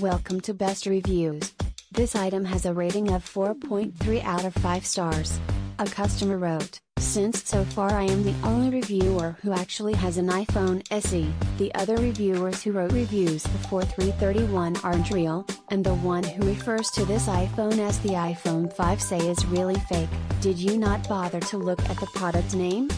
Welcome to Best Reviews. This item has a rating of 4.3 out of 5 stars. A customer wrote, Since so far I am the only reviewer who actually has an iPhone SE, the other reviewers who wrote reviews before 331 aren't real, and the one who refers to this iPhone as the iPhone 5 say is really fake. Did you not bother to look at the product name?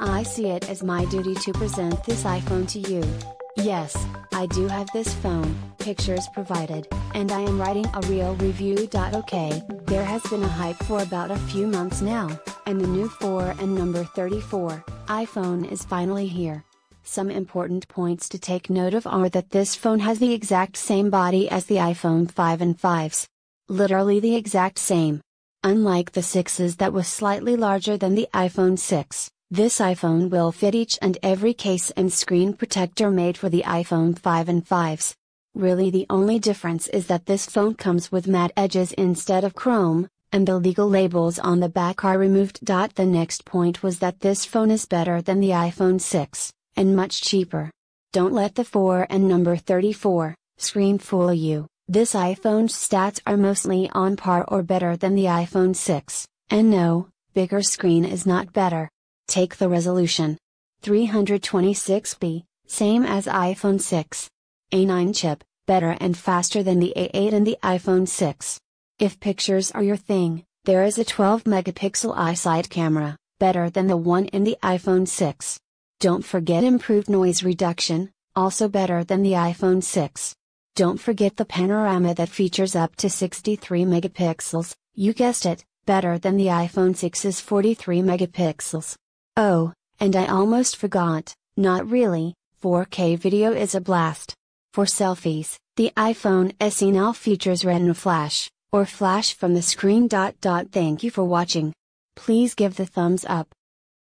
I see it as my duty to present this iPhone to you. Yes, I do have this phone, pictures provided, and I am writing a real review. Okay, there has been a hype for about a few months now, and the new 4 and number 34 iPhone is finally here. Some important points to take note of are that this phone has the exact same body as the iPhone 5 and 5s. Literally the exact same. Unlike the 6s that was slightly larger than the iPhone 6. This iPhone will fit each and every case and screen protector made for the iPhone 5 and 5s. Really the only difference is that this phone comes with matte edges instead of chrome, and the legal labels on the back are removed. The next point was that this phone is better than the iPhone 6, and much cheaper. Don't let the 4 and number 34 screen fool you. This iPhone's stats are mostly on par or better than the iPhone 6, and no, bigger screen is not better. Take the resolution. 326p, same as iPhone 6. A9 chip, better and faster than the A8 and the iPhone 6. If pictures are your thing, there is a 12 megapixel iSight camera, better than the one in the iPhone 6. Don't forget improved noise reduction, also better than the iPhone 6. Don't forget the panorama that features up to 63 megapixels, you guessed it, better than the iPhone 6's 43 megapixels. Oh, and I almost forgot, not really, 4K video is a blast. For selfies, the iPhone SE now features Retina Flash, or flash from the screen. Dot dot thank you for watching. Please give the thumbs up,